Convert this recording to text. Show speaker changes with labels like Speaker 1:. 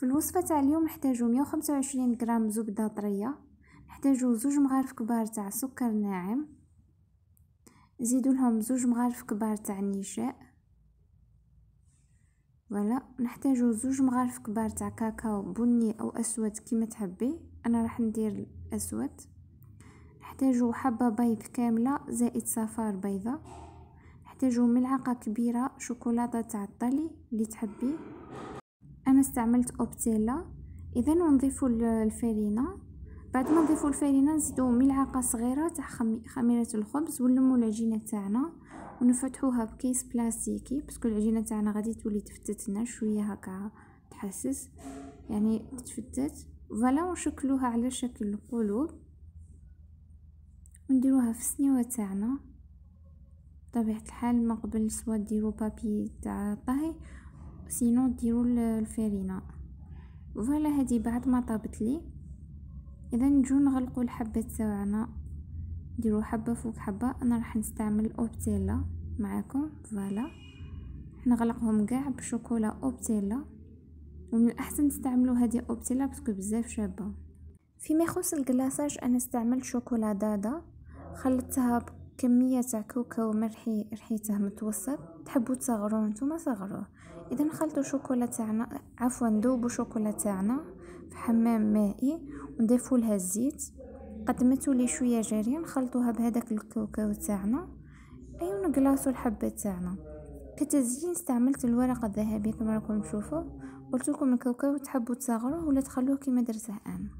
Speaker 1: في الوصفة تاع اليوم نحتاجو مية وخمسة وعشرين غرام زبدة طرية نحتاجو زوج مغارف كبار تاع سكر ناعم نزيدو لهم زوج مغارف كبار تاع النشاء فوالا نحتاجو زوج مغارف كبار تاع كاكاو بني أو أسود كيما تحبي أنا راح ندير الأسود نحتاجو حبة بيض كاملة زائد صفار بيضة نحتاجو ملعقة كبيرة شوكولاتة تاع الطلي اللي تحبي استعملت أوبتيلا. اذا نضيفو الفرينة. بعد ما نضيفو الفرينة نزيدو ملعقة صغيرة تاع خميرة الخبز ونلمو العجينة تاعنا ونفتحوها بكيس بلاستيكي parce que العجينة تاعنا غادي تولي تفتتنا شوية هكا تحسس يعني تفتت voilà ونشكلوها على شكل قلوب ونديروها في السنيوه تاعنا. بطبيعة الحال ما قبل سوا ديروا papier تاع طهي. sinon ديروا الفرينة. voilà هذه بعد ما طابت لي. إذا نجو نغلقوا الحبة تاعنا. نديرو حبة فوق حبة. أنا راح نستعمل أوبتيلا معاكم. voilà. نغلقهم كاع بشوكولا أوبتيلا. ومن الأحسن تستعملوا هذه أوبتيلا parce que بزاف شابة. فيما يخص ال glaçage أنا استعملت شوكولا دادا. خلطتها بكميه تاع كاوكاو مرحي ريحته متوسط. تحبوا تصغروه نتوما صغروه. إذا نخلطوا شوكولا تاعنا عفوا ندوبوا شوكولا تاعنا في حمام مائي ونضيفوا لها الزيت. قد ما تولي شوية جاريه نخلطوها بهذاك الكاوكاو تاعنا. اي ونقلاصوا الحبه تاعنا. كتزيين استعملت الورق الذهبي كما راكم تشوفوا قلت لكم الكاوكاو تحبوا تصغروه ولا تخلوه كما درته أنا.